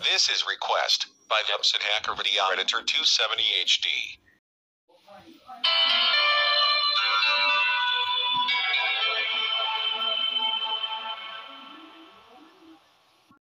This is Request by the Hacker Video Editor 270 HD.